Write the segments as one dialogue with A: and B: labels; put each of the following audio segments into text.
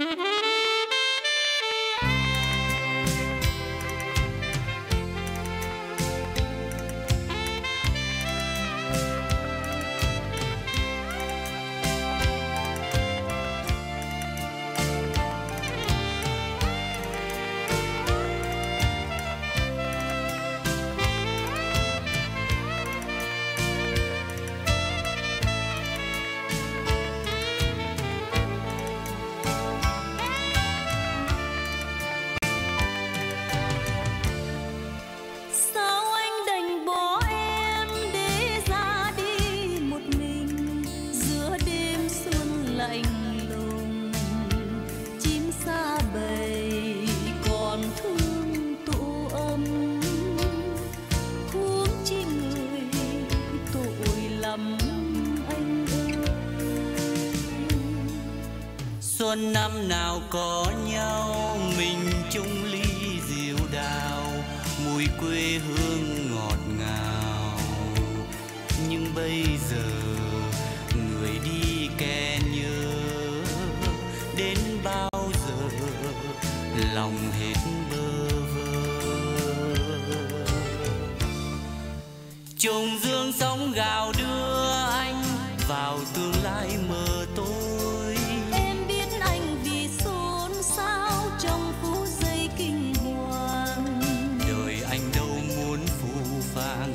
A: Sao lắm anh ơi.
B: Xuân năm nào có nhau, mình chung ly rượu đào, mùi quê hương ngọt ngào. Nhưng bây giờ, người đi kẻ nhớ, đến bao giờ, lòng hết bơ trùng dương sóng gào đưa anh vào tương lai mờ tối.
A: Em biết anh vì xôn xao trong phút giây kinh hoàng.
B: Đời anh đâu muốn phù phàng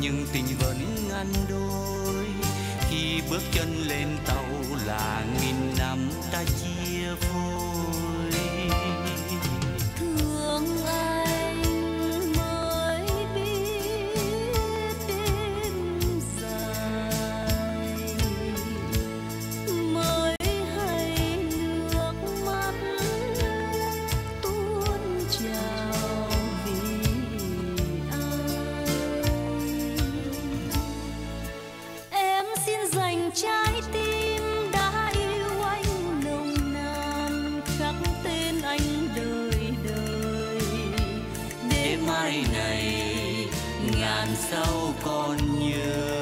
B: nhưng tình vẫn ngăn đôi. Khi bước chân lên tàu là nghìn năm ta chia phôi
A: trái tim đã yêu anh nồng nàn, khắc tên anh đời đời.
B: Để mai này, ngàn sau còn nhớ.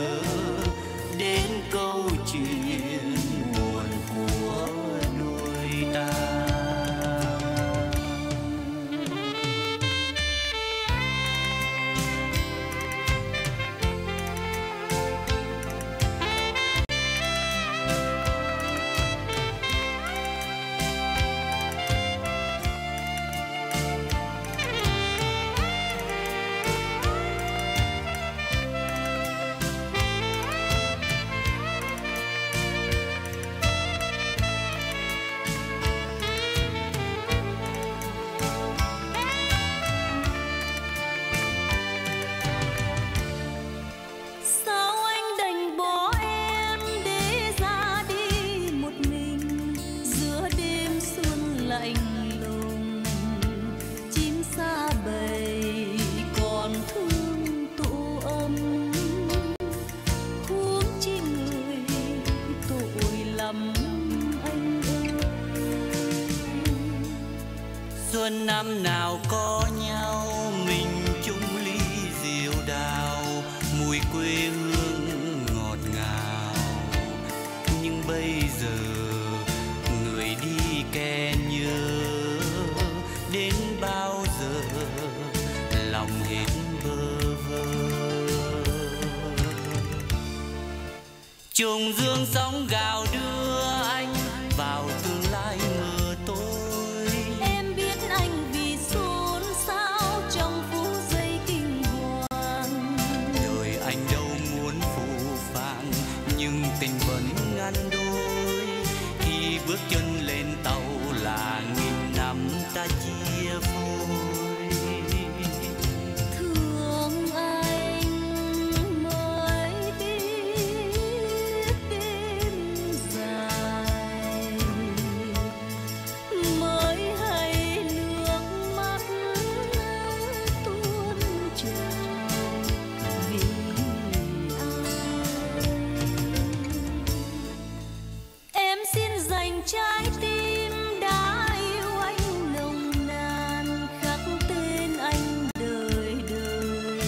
B: Năm nào có nhau, mình chung ly rượu đào, mùi quê hương ngọt ngào. Nhưng bây giờ, người đi kè nhớ, đến bao giờ lòng hết bơ vơ. Trùng dương sóng gào đưa nhưng tình vẫn
A: ngăn đôi. Khi bước chân lên tàu là nghìn năm ta
B: chia trái tim đã yêu anh nồng nàn khắc tên anh đời đời.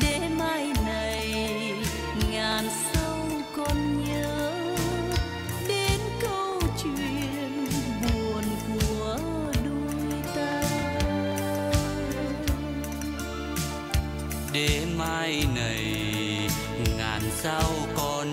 B: Để mai này ngàn sau con nhớ đến câu
A: chuyện buồn của đôi ta. Để
B: mai này ngàn sau con